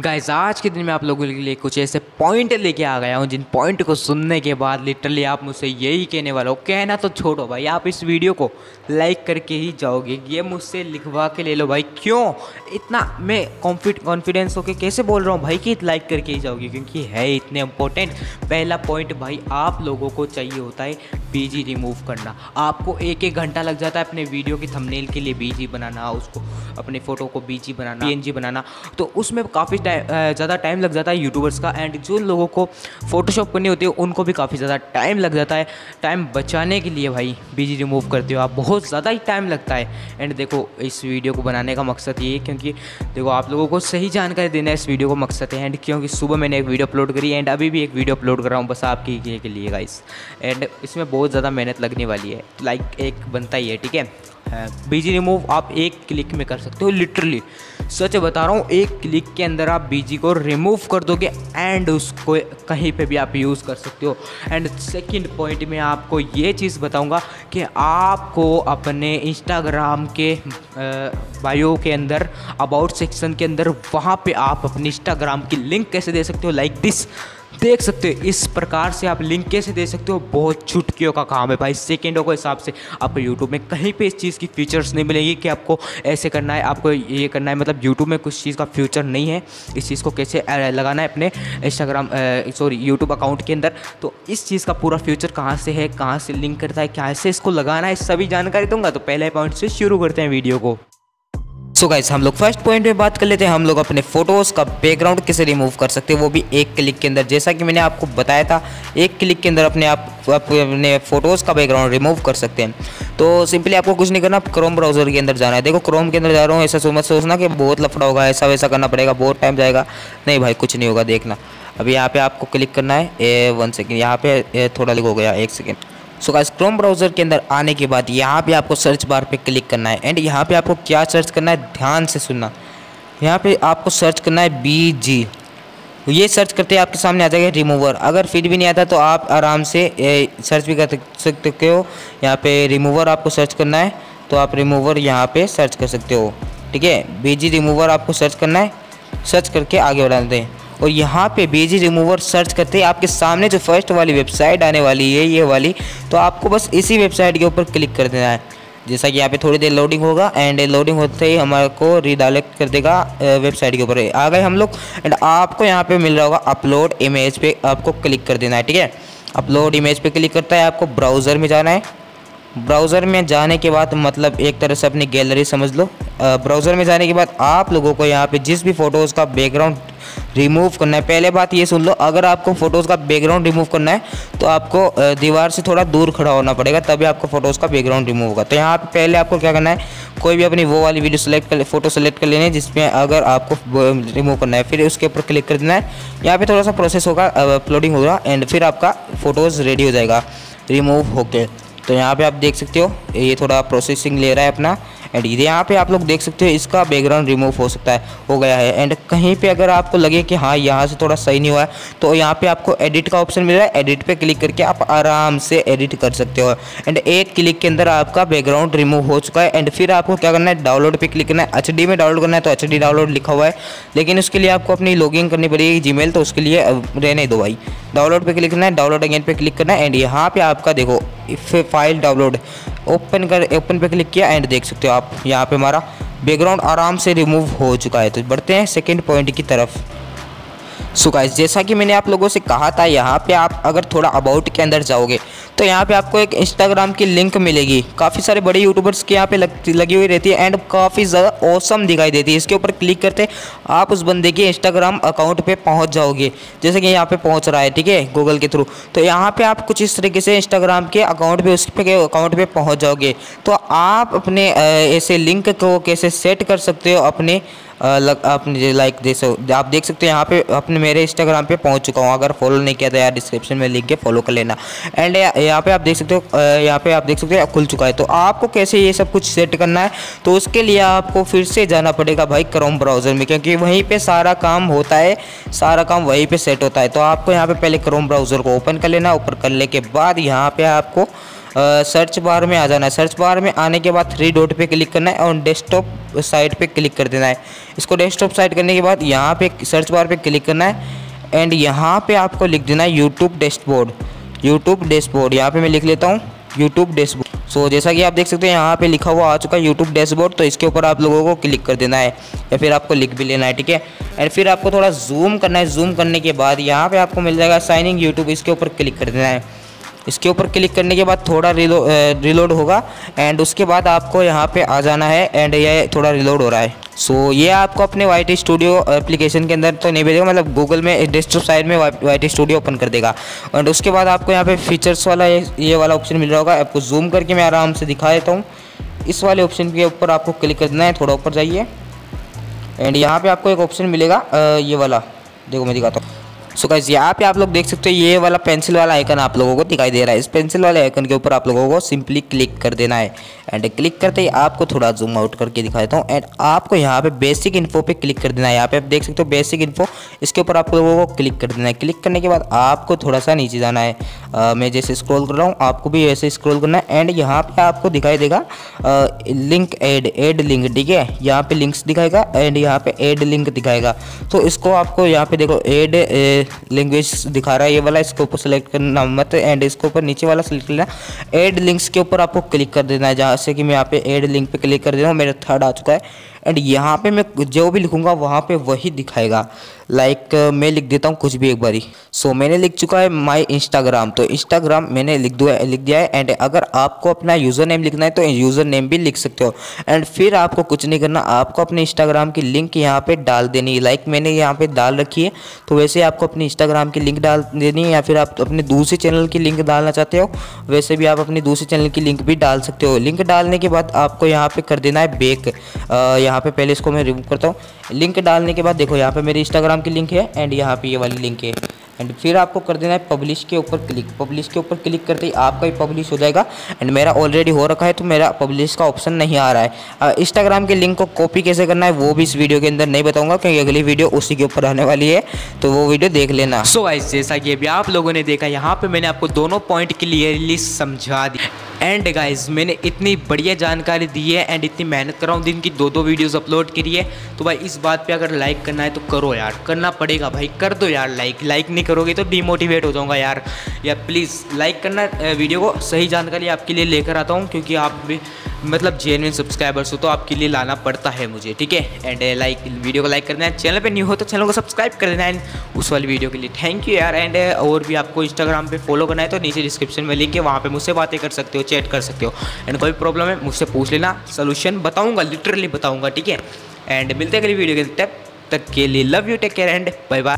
Guys आज के दिन में आप लोगों के लिए कुछ ऐसे पॉइंट लेके आ गया हूँ, जिन पॉइंट को सुनने के बाद लिटरली आप मुझसे यही कहने वाला हो, कहना तो छोड़ो भाई, आप इस वीडियो को लाइक करके ही जाओगे, ये मुझसे लिखवा के ले लो भाई, क्यों? इतना मैं कॉन्फिडेंस होके कैसे बोल रहा हूँ भाई कि लाइक करके ही जाओगे, क्योंकि है इतने इंपॉर्टेंट पहला पॉइंट भाई, आप लोगों को चाहिए होता है बीजी रिमूव करना। आपको एक एक घंटा लग जाता है अपने वीडियो की थंबनेल के लिए बीजी बनाना, उसको, अपने फ़ोटो को बीजी बनाना पीएनजी बनाना। तो उसमें काफ़ी ज़्यादा टाइम लग जाता है यूट्यूबर्स का एंड जो लोगों को फ़ोटोशॉप करनी होती है, उनको भी काफ़ी ज़्यादा टाइम लग जाता है। टाइम बचाने के लिए भाई बीजी रिमूव करते हो आप, बहुत ज़्यादा ही टाइम लगता है। एंड देखो, इस वीडियो को बनाने का मकसद ये है, क्योंकि देखो, आप लोगों को सही जानकारी देना इस वीडियो को मकसद है। एंड क्योंकि सुबह मैंने एक वीडियो अपलोड करी एंड अभी भी एक वीडियो अपलोड कर रहा हूँ, बस आपके के लिए गाइस एंड इसमें बहुत ज़्यादा मेहनत लगने वाली है। लाइक एक बनता ही है, ठीक है? बीजी रिमूव आप एक क्लिक में कर सकते हो लिटरली सच बता रहा हूँ, एक क्लिक के अंदर आप बीजी को रिमूव कर दोगे एंड उसको कहीं पे भी आप यूज़ कर सकते हो। एंड सेकंड पॉइंट में आपको ये चीज़ बताऊँगा कि आपको अपने इंस्टाग्राम के बायो के अंदर अबाउट सेक्शन के अंदर, वहाँ पे आप अपने इंस्टाग्राम की लिंक कैसे दे सकते हो लाइक like दिस देख सकते हो, इस प्रकार से आप लिंक कैसे दे सकते हो, बहुत छुटकियों का काम है भाई। सेकेंडों के हिसाब से आपको यूट्यूब में कहीं पर इस चीज़ की फीचर्स नहीं मिलेगी कि आपको ऐसे करना है, आपको ये करना है। मतलब यूट्यूब में कुछ चीज़ का फ्यूचर नहीं है, इस चीज़ को कैसे लगाना है अपने इंस्टाग्राम सॉरी यूट्यूब अकाउंट के अंदर। तो इस चीज़ का पूरा फ्यूचर कहाँ से है, कहाँ से लिंक करता है, कैसे इसको लगाना है, सभी जानकारी दूँगा। तो पहले पॉइंट से शुरू करते हैं वीडियो को। सो गाइस हम लोग फ़र्स्ट पॉइंट में बात कर लेते हैं। हम लोग अपने फ़ोटोज़ का बैकग्राउंड कैसे रिमूव कर सकते हैं, वो भी एक क्लिक के अंदर। जैसा कि मैंने आपको बताया था, एक क्लिक के अंदर अपने आप अपने फ़ोटोज़ का बैकग्राउंड रिमूव कर सकते हैं। तो सिंपली आपको कुछ नहीं करना क्रोम ब्राउज़र के अंदर जाना है। देखो क्रोम के अंदर जा रहा हूँ, ऐसा समझ सोचना कि बहुत लफड़ा होगा, ऐसा वैसा करना पड़ेगा, बहुत टाइम जाएगा। नहीं भाई, कुछ नहीं होगा, देखना। अभी यहाँ पर आपको क्लिक करना है, ए वन सेकेंड यहाँ पे थोड़ा लिख हो गया, एक second so guys Chrome browser के अंदर आने के बाद यहाँ पे आपको सर्च बार पे क्लिक करना है एंड यहाँ पे आपको क्या सर्च करना है? ध्यान से सुनना। यहाँ पे आपको सर्च करना है बी जी ये सर्च करते आपके सामने आ जाएगा रिमूवर अगर फिर भी नहीं आता तो आप आराम से सर्च भी कर सकते हो। यहाँ पे रिमूवर आपको सर्च करना है तो आप रिमूवर यहाँ पे सर्च कर सकते हो। ठीक है? बीजी रिमूवर आपको सर्च करना है। सर्च करके आगे बढ़ा दें और यहाँ पे बेजी रिमूवर सर्च करते ही। आपके सामने जो फ़र्स्ट वाली वेबसाइट आने वाली है, ये वाली तो आपको बस इसी वेबसाइट के ऊपर क्लिक कर देना है। जैसा कि यहाँ पे थोड़ी देर लोडिंग होगा एंड लोडिंग होते ही हमारे को रिडायरेक्ट कर देगा वेबसाइट के ऊपर। आ गए हम लोग एंड आपको यहाँ पे मिल रहा होगा अपलोड इमेज पे आपको क्लिक कर देना है, ठीक है? अपलोड इमेज पे क्लिक करता है, आपको ब्राउज़र में जाना है। ब्राउज़र में जाने के बाद मतलब एक तरह से अपनी गैलरी समझ लो। ब्राउज़र में जाने के बाद आप लोगों को यहाँ पे जिस भी फ़ोटोज़ का बैकग्राउंड रिमूव करना है। पहले बात ये सुन लो, अगर आपको फ़ोटोज़ का बैकग्राउंड रिमूव करना है तो आपको दीवार से थोड़ा दूर खड़ा होना पड़ेगा, तभी आपको फ़ोटोज़ का बैकग्राउंड रिमूव होगा। तो यहाँ पे पहले आपको क्या करना है, कोई भी अपनी वो वाली वीडियो सेलेक्ट कर फ़ोटो सेलेक्ट कर लेनी है, जिसमें अगर आपको रिमूव करना है। फिर उसके ऊपर क्लिक कर देना है। यहाँ पर थोड़ा सा प्रोसेस होगा अपलोडिंग होगा एंड फिर आपका फ़ोटोज़ रेडी हो जाएगा रिमूव होके। तो यहाँ पे आप देख सकते हो, ये थोड़ा प्रोसेसिंग ले रहा है अपना। एंड यहाँ पे आप लोग देख सकते हो, इसका बैकग्राउंड रिमूव हो सकता है, हो गया है। एंड कहीं पे अगर आपको लगे कि हाँ यहाँ से थोड़ा सही नहीं हुआ है तो यहाँ पे आपको एडिट का ऑप्शन मिल रहा है। एडिट पे क्लिक करके आप आराम से एडिट कर सकते हो। एंड एक क्लिक के अंदर आपका बैकग्राउंड रिमूव हो चुका है। एंड फिर आपको क्या करना है डाउनलोड पर क्लिक करना है। एचडी में डाउनलोड करना है तो एचडी डाउनलोड लिखा हुआ है। लेकिन उसके लिए आपको अपनी लॉगिन करनी पड़ेगी जी तो उसके लिए रहने दो भाई। डाउनलोड पर क्लिक करना है डाउनलोड अगेन पर क्लिक करना है। एंड यहाँ पर आपका देखो फ़ाइल डाउनलोड ओपन कर ओपन पे क्लिक किया एंड देख सकते हो आप, यहाँ पे हमारा बैकग्राउंड आराम से रिमूव हो चुका है। तो बढ़ते हैं सेकेंड पॉइंट की तरफ़। सो गाइस जैसा कि मैंने आप लोगों से कहा था, यहाँ पे आप अगर थोड़ा अबाउट के अंदर जाओगे तो यहाँ पे आपको एक इंस्टाग्राम की लिंक मिलेगी। काफ़ी सारे बड़े यूट्यूबर्स के यहाँ पे लग, लगी हुई रहती है एंड काफ़ी ज़्यादा औसम दिखाई देती है। इसके ऊपर क्लिक करते आप उस बंदे के इंस्टाग्राम अकाउंट पे पहुँच जाओगे। जैसे कि यहाँ पे पहुँच रहा है ठीक है गूगल के थ्रू तो यहाँ पर आप कुछ इस तरीके से इंस्टाग्राम के अकाउंट पर उस अकाउंट पर पहुँच जाओगे। तो आप अपने ऐसे लिंक को कैसे सेट कर सकते हो अपने लग आपने लाइक देख आप देख सकते हो यहाँ पे, अपने मेरे इंस्टाग्राम पे पहुँच चुका हूँ। अगर फॉलो नहीं किया तो यार डिस्क्रिप्शन में लिंक के फॉलो कर लेना। एंड यहाँ पे आप देख सकते हो यहाँ पे आप देख सकते हो, खुल चुका है। तो आपको कैसे ये सब कुछ सेट करना है तो उसके लिए आपको फिर से जाना पड़ेगा भाई क्रोम ब्राउज़र में, क्योंकि वहीं पर सारा काम होता है, सारा काम वहीं पर सेट होता है। तो आपको यहाँ पर पहले क्रोम ब्राउज़र को ओपन कर लेना ओपन करने के बाद यहाँ पर आपको सर्च बार में आ जाना है। सर्च बार में आने के बाद थ्री डॉट पे क्लिक करना है और डेस्कटॉप साइट पे क्लिक कर देना है। इसको डेस्कटॉप साइट करने के बाद यहाँ पे सर्च बार पे क्लिक करना है एंड यहाँ पे आपको लिख देना है यूट्यूब डैशबोर्ड यूट्यूब डैशबोर्ड यहाँ पे मैं लिख लेता हूँ। यूट्यूब डैशबोर्ड सो जैसा कि आप देख सकते हैं, यहाँ पे लिखा हुआ आ चुका है यूट्यूब डैशबोर्ड तो इसके ऊपर आप लोगों को क्लिक कर देना है या फिर आपको लिख भी लेना है, ठीक है? एंड फिर आपको थोड़ा जूम करना है। जूम करने के बाद यहाँ पे आपको मिल जाएगा साइनिंग यूट्यूब इसके ऊपर क्लिक कर देना है। इसके ऊपर क्लिक करने के बाद थोड़ा रिलो रिलोड होगा एंड उसके बाद आपको यहाँ पे आ जाना है एंड यह थोड़ा रिलोड हो रहा है। सो so, ये आपको अपने वाई स्टूडियो एप्लीकेशन के अंदर तो नहीं भेजेगा मतलब गूगल में डेस्कटॉप साइड में वाई स्टूडियो ओपन कर देगा। एंड उसके बाद आपको यहाँ पे फीचर्स वाला ये, ये वाला ऑप्शन मिल रहा होगा। आपको जूम करके मैं आराम से दिखा देता हूँ। इस वाले ऑप्शन के ऊपर आपको क्लिक करना है थोड़ा ऊपर जाइए। एंड यहाँ पे आपको एक ऑप्शन मिलेगा ये वाला। देखो मैं दिखाता हूँ। सो गाइज़ यहाँ पे आप लोग देख सकते हो ये वाला पेंसिल वाला आइकन आप लोगों को दिखाई दे रहा है। इस पेंसिल वाले आइकन के ऊपर आप लोगों को सिंपली क्लिक कर देना है। एंड क्लिक करते ही आपको थोड़ा जूम आउट करके दिखा देता हूँ। एंड आपको यहाँ पे बेसिक इन्फो पे क्लिक कर देना है। यहाँ पे आप देख सकते हो बेसिक इन्फो इसके ऊपर आप लोगों को क्लिक कर देना है। क्लिक करने के बाद आपको थोड़ा सा नीचे जाना है। आ, मैं जैसे स्क्रॉल कर रहा हूँ आपको भी ऐसे स्क्रॉल करना है। एंड यहाँ पे आपको दिखाई देगा लिंक एड एड लिंक ठीक है? यहाँ पे लिंक्स दिखाएगा एंड यहाँ पे एड लिंक दिखाएगा। तो इसको आपको यहाँ पे देखो एड लैंग्वेज दिखा रहा है, ये वाला, इसके ऊपर सेलेक्ट करना मत एंड इसके ऊपर नीचे वाला सेलेक्ट करना। एड लिंक्स के ऊपर आपको क्लिक कर देना है, जहाँ से कि मैं यहाँ पे एड लिंक पे क्लिक कर दे रहा हूँ, मेरा थर्ड आ चुका है। एंड यहाँ पे मैं जो भी लिखूँगा वहाँ पे वही दिखाएगा। लाइक like, मैं लिख देता हूँ कुछ भी एक बारी। सो so, मैंने लिख चुका है माई इंस्टाग्राम तो इंस्टाग्राम मैंने लिख दिया लिख दिया है। एंड अगर आपको अपना यूज़र नेम लिखना है तो यूज़र नेम भी लिख सकते हो। एंड फिर आपको कुछ नहीं करना आपको अपने इंस्टाग्राम की लिंक यहाँ पर डाल देनी है। लाइक मैंने यहाँ पर डाल रखी है। तो वैसे आपको अपने इंस्टाग्राम की लिंक डाल देनी है या फिर आप अपने दूसरे चैनल की लिंक डालना चाहते हो वैसे भी आप अपनी दूसरे चैनल की लिंक भी डाल सकते हो। लिंक डालने के बाद आपको यहाँ पर कर देना है बेक यहाँ पे पहले इसको मैं रिमूव करता हूँ। लिंक डालने के बाद देखो, यहाँ पे मेरी इंस्टाग्राम की लिंक है एंड यहाँ पे ये वाली लिंक है। एंड फिर आपको कर देना है पब्लिश के ऊपर क्लिक पब्लिश के ऊपर क्लिक करते ही आपका ही पब्लिश हो जाएगा। एंड मेरा ऑलरेडी हो रखा है तो मेरा पब्लिश का ऑप्शन नहीं आ रहा है। इंस्टाग्राम के लिंक को कॉपी कैसे करना है, वो भी इस वीडियो के अंदर नहीं बताऊँगा, क्योंकि अगली वीडियो उसी के ऊपर आने वाली है। तो वो वीडियो देख लेना। सो so जैसा कि अभी आप लोगों ने देखा, यहाँ पे मैंने आपको दोनों पॉइंट क्लियरली समझा दी। एंड गाइज़ मैंने इतनी बढ़िया जानकारी दी है एंड इतनी मेहनत कर रहा हूँ, दिन की दो दो वीडियोस अपलोड करी है तो भाई, इस बात पे अगर लाइक करना है तो करो यार, करना पड़ेगा भाई, कर दो यार लाइक लाइक नहीं करोगे तो डिमोटिवेट हो जाऊँगा यार। या प्लीज़ लाइक करना वीडियो को। सही जानकारी आपके लिए लेकर आता हूँ, क्योंकि आप भी मतलब जेनविन सब्सक्राइबर्स हो तो आपके लिए लाना पड़ता है मुझे, ठीक है? एंड लाइक वीडियो को लाइक करना है। चैनल पे न्यू हो तो चैनल को सब्सक्राइब कर देना एंड उस वाली वीडियो के लिए थैंक यू यार। एंड और भी आपको इंस्टाग्राम पे फॉलो करना है तो नीचे डिस्क्रिप्शन में लिंक है, वहाँ पे मुझसे बातें कर सकते हो चैट कर सकते हो। एंड कोई प्रॉब्लम है, मुझसे पूछ लेना। सोल्यूशन बताऊँगा लिटरली बताऊँगा, ठीक है? एंड मिलते अगली वीडियो के तक तक के लिए love you take care and bye bye